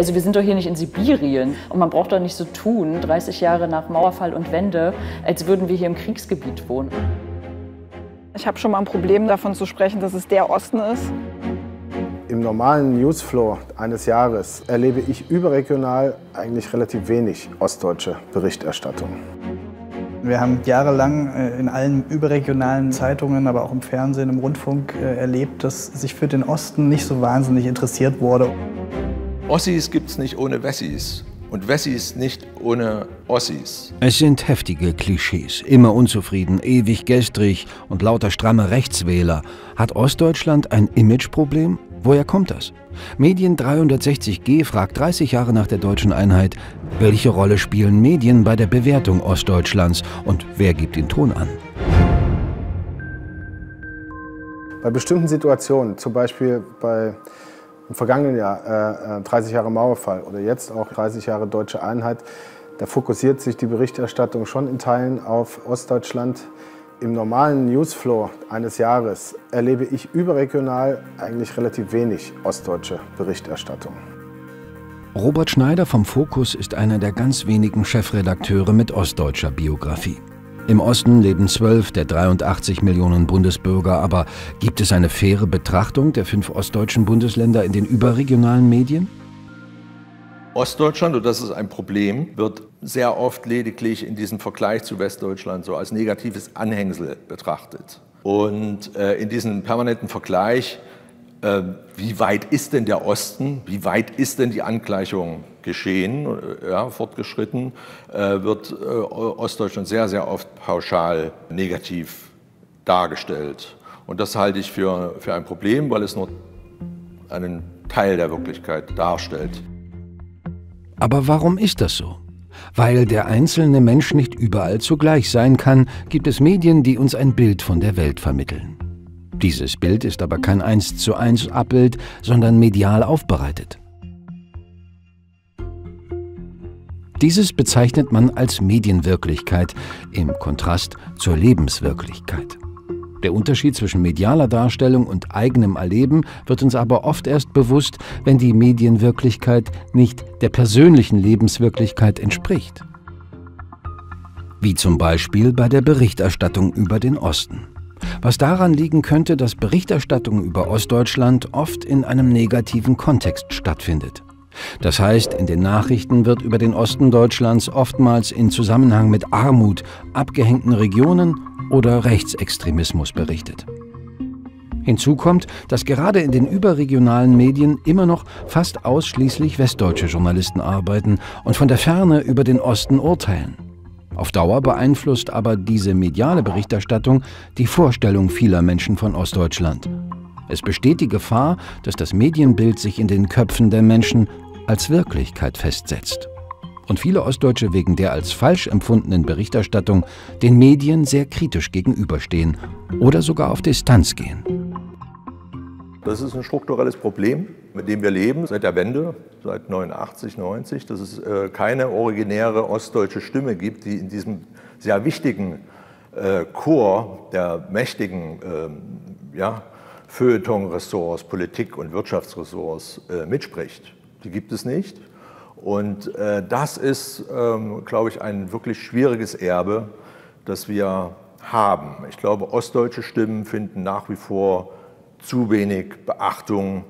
Also wir sind doch hier nicht in Sibirien und man braucht doch nicht so tun, 30 Jahre nach Mauerfall und Wende, als würden wir hier im Kriegsgebiet wohnen. Ich habe schon mal ein Problem davon zu sprechen, dass es der Osten ist. Im normalen Newsflow eines Jahres erlebe ich überregional eigentlich relativ wenig ostdeutsche Berichterstattung. Wir haben jahrelang äh, in allen überregionalen Zeitungen, aber auch im Fernsehen, im Rundfunk äh, erlebt, dass sich für den Osten nicht so wahnsinnig interessiert wurde. Ossis gibt es nicht ohne Wessis und Wessis nicht ohne Ossis. Es sind heftige Klischees. Immer unzufrieden, ewig gestrig und lauter stramme Rechtswähler. Hat Ostdeutschland ein Imageproblem? Woher kommt das? Medien 360G fragt 30 Jahre nach der deutschen Einheit, welche Rolle spielen Medien bei der Bewertung Ostdeutschlands und wer gibt den Ton an? Bei bestimmten Situationen, zum Beispiel bei im vergangenen Jahr äh, 30 äh, Jahre Mauerfall oder jetzt auch 30 Jahre deutsche Einheit, da fokussiert sich die Berichterstattung schon in Teilen auf Ostdeutschland. Im normalen Newsflow eines Jahres erlebe ich überregional eigentlich relativ wenig ostdeutsche Berichterstattung. Robert Schneider vom Fokus ist einer der ganz wenigen Chefredakteure mit ostdeutscher Biografie. Im Osten leben 12 der 83 Millionen Bundesbürger, aber gibt es eine faire Betrachtung der fünf ostdeutschen Bundesländer in den überregionalen Medien? Ostdeutschland, und das ist ein Problem, wird sehr oft lediglich in diesem Vergleich zu Westdeutschland so als negatives Anhängsel betrachtet. Und äh, in diesem permanenten Vergleich, wie weit ist denn der Osten, wie weit ist denn die Angleichung geschehen, äh, ja, fortgeschritten, äh, wird äh, Ostdeutschland sehr, sehr oft pauschal negativ dargestellt. Und das halte ich für, für ein Problem, weil es nur einen Teil der Wirklichkeit darstellt. Aber warum ist das so? Weil der einzelne Mensch nicht überall zugleich sein kann, gibt es Medien, die uns ein Bild von der Welt vermitteln. Dieses Bild ist aber kein eins zu eins Abbild, sondern medial aufbereitet. Dieses bezeichnet man als Medienwirklichkeit im Kontrast zur Lebenswirklichkeit. Der Unterschied zwischen medialer Darstellung und eigenem Erleben wird uns aber oft erst bewusst, wenn die Medienwirklichkeit nicht der persönlichen Lebenswirklichkeit entspricht. Wie zum Beispiel bei der Berichterstattung über den Osten. Was daran liegen könnte, dass Berichterstattung über Ostdeutschland oft in einem negativen Kontext stattfindet. Das heißt, in den Nachrichten wird über den Osten Deutschlands oftmals in Zusammenhang mit Armut, abgehängten Regionen oder Rechtsextremismus berichtet. Hinzu kommt, dass gerade in den überregionalen Medien immer noch fast ausschließlich westdeutsche Journalisten arbeiten und von der Ferne über den Osten urteilen. Auf Dauer beeinflusst aber diese mediale Berichterstattung die Vorstellung vieler Menschen von Ostdeutschland. Es besteht die Gefahr, dass das Medienbild sich in den Köpfen der Menschen als Wirklichkeit festsetzt und viele Ostdeutsche wegen der als falsch empfundenen Berichterstattung den Medien sehr kritisch gegenüberstehen oder sogar auf Distanz gehen. Das ist ein strukturelles Problem, mit dem wir leben seit der Wende, seit 89, 90, dass es äh, keine originäre ostdeutsche Stimme gibt, die in diesem sehr wichtigen äh, Chor der mächtigen äh, ja, Feuilleton-Ressorts, Politik- und Wirtschaftsressorts äh, mitspricht. Die gibt es nicht. Und das ist, ähm, glaube ich, ein wirklich schwieriges Erbe, das wir haben. Ich glaube, ostdeutsche Stimmen finden nach wie vor zu wenig Beachtung.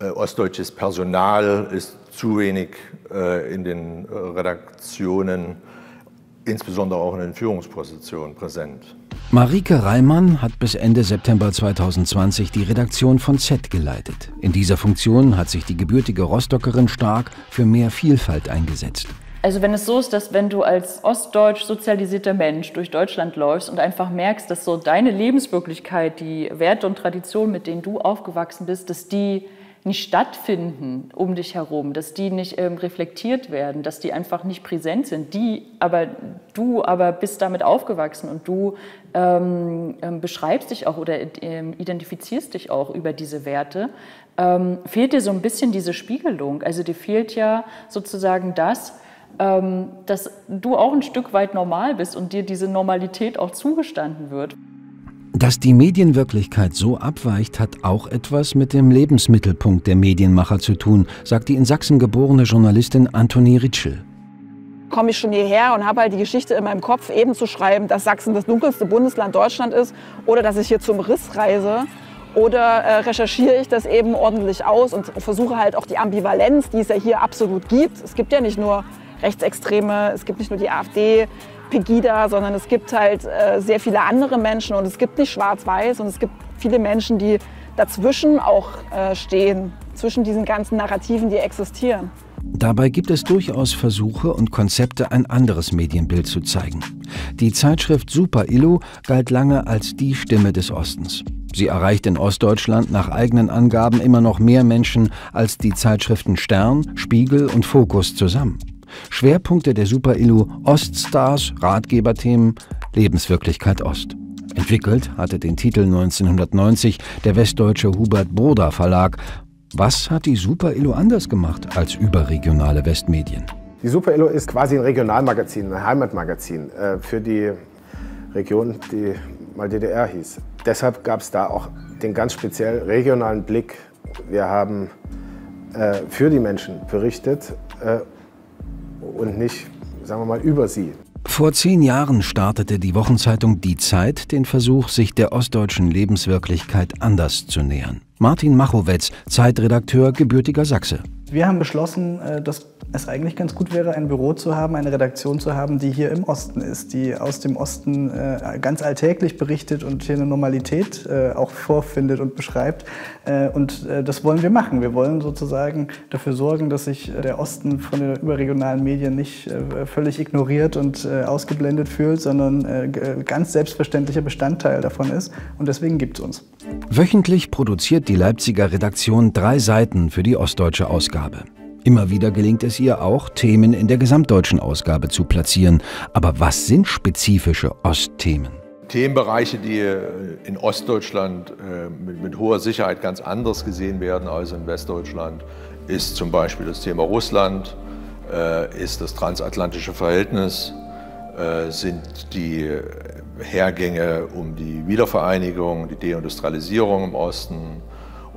Äh, ostdeutsches Personal ist zu wenig äh, in den äh, Redaktionen, insbesondere auch in den Führungspositionen präsent. Marike Reimann hat bis Ende September 2020 die Redaktion von Z geleitet. In dieser Funktion hat sich die gebürtige Rostockerin stark für mehr Vielfalt eingesetzt. Also wenn es so ist, dass wenn du als ostdeutsch sozialisierter Mensch durch Deutschland läufst und einfach merkst, dass so deine Lebenswirklichkeit, die Werte und Traditionen, mit denen du aufgewachsen bist, dass die nicht stattfinden um dich herum, dass die nicht ähm, reflektiert werden, dass die einfach nicht präsent sind. Die, aber du aber bist damit aufgewachsen und du ähm, ähm, beschreibst dich auch oder ähm, identifizierst dich auch über diese Werte. Ähm, fehlt dir so ein bisschen diese Spiegelung. Also dir fehlt ja sozusagen das, dass du auch ein Stück weit normal bist und dir diese Normalität auch zugestanden wird. Dass die Medienwirklichkeit so abweicht, hat auch etwas mit dem Lebensmittelpunkt der Medienmacher zu tun, sagt die in Sachsen geborene Journalistin Antonie Ritschel komme ich schon hierher und habe halt die Geschichte in meinem Kopf eben zu schreiben, dass Sachsen das dunkelste Bundesland Deutschland ist oder dass ich hier zum Riss reise. Oder äh, recherchiere ich das eben ordentlich aus und versuche halt auch die Ambivalenz, die es ja hier absolut gibt. Es gibt ja nicht nur Rechtsextreme, es gibt nicht nur die AfD, Pegida, sondern es gibt halt äh, sehr viele andere Menschen und es gibt nicht schwarz-weiß und es gibt viele Menschen, die dazwischen auch äh, stehen, zwischen diesen ganzen Narrativen, die existieren. Dabei gibt es durchaus Versuche und Konzepte, ein anderes Medienbild zu zeigen. Die Zeitschrift Super Illu galt lange als die Stimme des Ostens. Sie erreicht in Ostdeutschland nach eigenen Angaben immer noch mehr Menschen als die Zeitschriften Stern, Spiegel und Fokus zusammen. Schwerpunkte der Super Illu Oststars, Ratgeberthemen, Lebenswirklichkeit Ost. Entwickelt hatte den Titel 1990 der westdeutsche Hubert Broda Verlag was hat die Super Illo anders gemacht als überregionale Westmedien? Die Super Illo ist quasi ein Regionalmagazin, ein Heimatmagazin äh, für die Region, die mal DDR hieß. Deshalb gab es da auch den ganz speziell regionalen Blick. Wir haben äh, für die Menschen berichtet äh, und nicht, sagen wir mal, über sie. Vor zehn Jahren startete die Wochenzeitung Die Zeit den Versuch, sich der ostdeutschen Lebenswirklichkeit anders zu nähern. Martin Machowetz, Zeitredakteur, gebürtiger Sachse. Wir haben beschlossen, äh, dass es eigentlich ganz gut wäre, ein Büro zu haben, eine Redaktion zu haben, die hier im Osten ist, die aus dem Osten äh, ganz alltäglich berichtet und hier eine Normalität äh, auch vorfindet und beschreibt. Und das wollen wir machen. Wir wollen sozusagen dafür sorgen, dass sich der Osten von den überregionalen Medien nicht völlig ignoriert und ausgeblendet fühlt, sondern ganz selbstverständlicher Bestandteil davon ist. Und deswegen gibt es uns. Wöchentlich produziert die Leipziger Redaktion drei Seiten für die ostdeutsche Ausgabe. Immer wieder gelingt es ihr auch, Themen in der gesamtdeutschen Ausgabe zu platzieren. Aber was sind spezifische Ostthemen? Themenbereiche, die äh, in Ostdeutschland äh, mit, mit, hoher Sicherheit ganz anders gesehen werden als in Westdeutschland, ist zum Beispiel das Thema Russland, äh, ist das transatlantische Verhältnis, sind die Hergänge um die Wiedervereinigung, die Deindustrialisierung im Osten,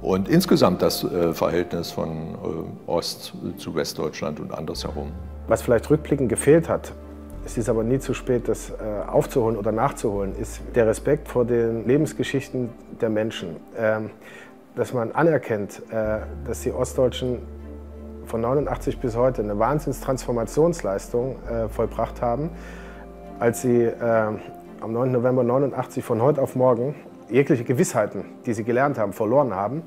und insgesamt das äh, Verhältnis von äh, Ost zu Westdeutschland und andersherum. Was vielleicht rückblickend gefehlt hat, es ist aber nie zu spät, das äh, aufzuholen oder nachzuholen, ist der Respekt vor den Lebensgeschichten der Menschen. Ähm, dass man anerkennt, dass die Ostdeutschen von 89 bis heute eine Wahnsinnstransformationsleistung vollbracht haben, als sie am 9. November 89 von heute auf morgen jegliche Gewissheiten, die sie gelernt haben, verloren haben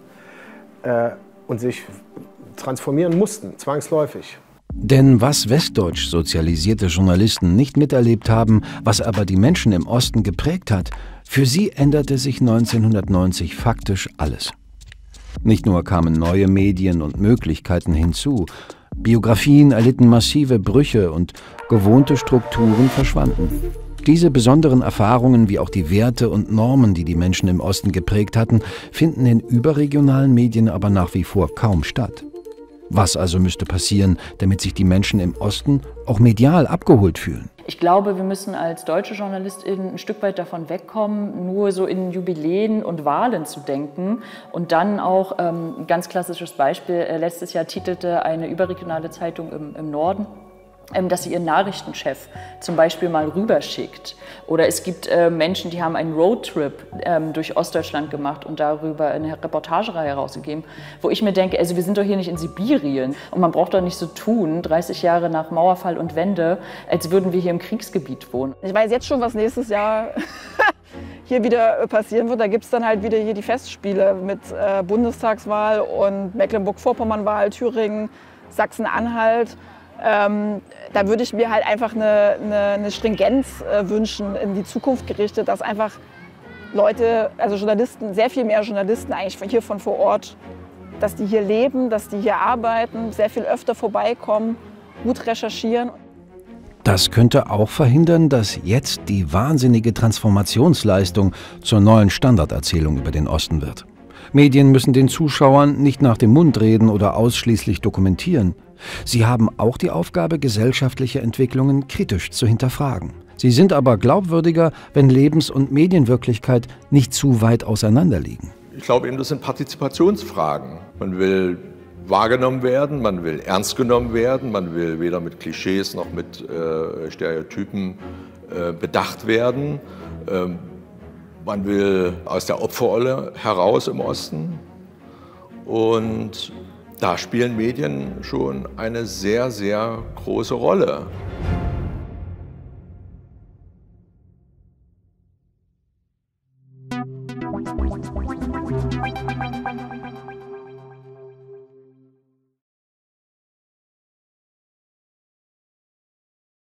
äh, und sich transformieren mussten, zwangsläufig. Denn was westdeutsch sozialisierte Journalisten nicht miterlebt haben, was aber die Menschen im Osten geprägt hat, für sie änderte sich 1990 faktisch alles. Nicht nur kamen neue Medien und Möglichkeiten hinzu, Biografien erlitten massive Brüche und gewohnte Strukturen verschwanden. Diese besonderen Erfahrungen wie auch die Werte und Normen, die die Menschen im Osten geprägt hatten, finden in überregionalen Medien aber nach wie vor kaum statt. Was also müsste passieren, damit sich die Menschen im Osten auch medial abgeholt fühlen? Ich glaube, wir müssen als deutsche JournalistInnen ein Stück weit davon wegkommen, nur so in Jubiläen und Wahlen zu denken. Und dann auch, ähm, ein ganz klassisches Beispiel, äh, letztes Jahr titelte eine überregionale Zeitung im, im Norden, dass sie ihren Nachrichtenchef zum Beispiel mal rüberschickt. Oder es gibt äh, Menschen, die haben einen Roadtrip ähm, durch Ostdeutschland gemacht und darüber eine Reportagereihe herausgegeben, wo ich mir denke, also wir sind doch hier nicht in Sibirien und man braucht doch nicht so tun, 30 Jahre nach Mauerfall und Wende, als würden wir hier im Kriegsgebiet wohnen. Ich weiß jetzt schon, was nächstes Jahr hier wieder passieren wird. Da gibt es dann halt wieder hier die Festspiele mit äh, Bundestagswahl und Mecklenburg-Vorpommern-Wahl, Thüringen, Sachsen-Anhalt. Ähm, da würde ich mir halt einfach eine, eine, eine Stringenz äh, wünschen, in die Zukunft gerichtet, dass einfach Leute, also Journalisten, sehr viel mehr Journalisten eigentlich hier von vor Ort, dass die hier leben, dass die hier arbeiten, sehr viel öfter vorbeikommen, gut recherchieren. Das könnte auch verhindern, dass jetzt die wahnsinnige Transformationsleistung zur neuen Standarderzählung über den Osten wird. Medien müssen den Zuschauern nicht nach dem Mund reden oder ausschließlich dokumentieren. Sie haben auch die Aufgabe, gesellschaftliche Entwicklungen kritisch zu hinterfragen. Sie sind aber glaubwürdiger, wenn Lebens- und Medienwirklichkeit nicht zu weit auseinanderliegen. Ich glaube eben, das sind Partizipationsfragen. Man will wahrgenommen werden, man will ernst genommen werden, man will weder mit Klischees noch mit äh, Stereotypen äh, bedacht werden. Ähm, man will aus der Opferrolle heraus im Osten. Und da spielen Medien schon eine sehr, sehr große Rolle.